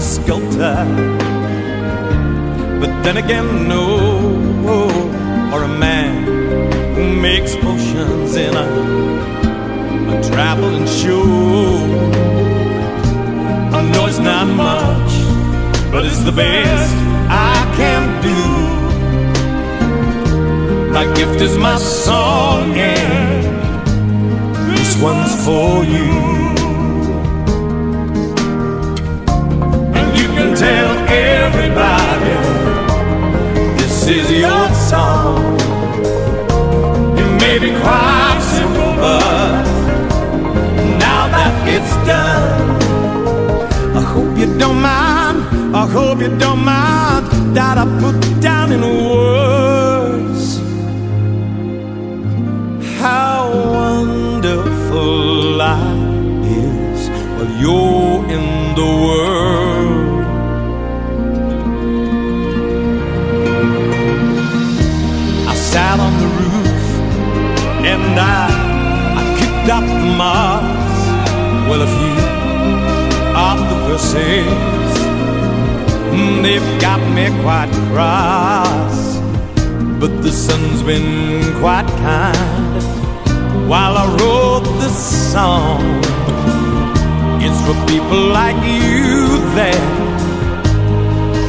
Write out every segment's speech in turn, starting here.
Sculptor, but then again, no, or a man who makes potions in a, a traveling show. I know it's not much, but it's the best I can do. My gift is my song, and this one's for you. May be quite simple, but now that it's done, I hope you don't mind. I hope you don't mind that I put down in words how wonderful life is while you're in the world. Up the moss. Well, a few of the verses, mm, they've got me quite cross. But the sun's been quite kind while I wrote this song. It's for people like you that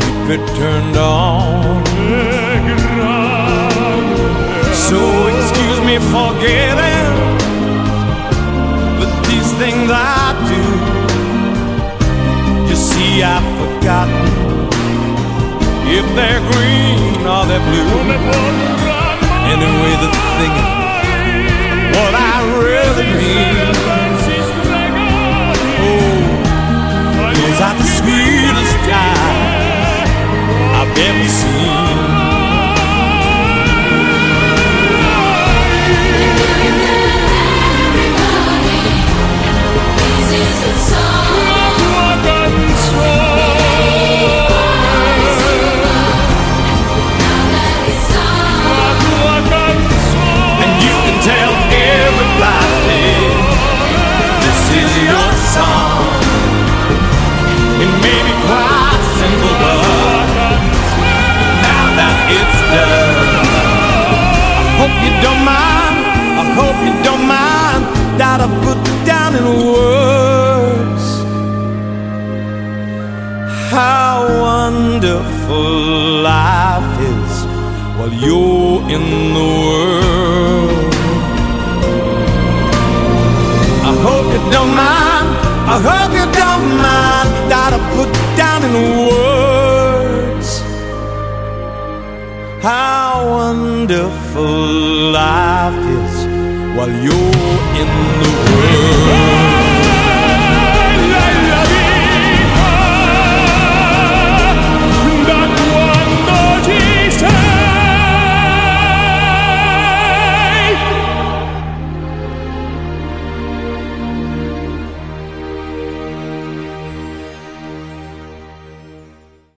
keep it turned on. So excuse me for getting, things I do, you see, I've forgotten if they're green or they're blue. Anyway, the thing what I really mean. Oh, those are the sweetest eyes I've ever seen. Hope you don't mind that I put down in words how wonderful life is while you're in the world. I hope you don't mind. I hope you don't mind that I put down in words how wonderful life is while you're in the world.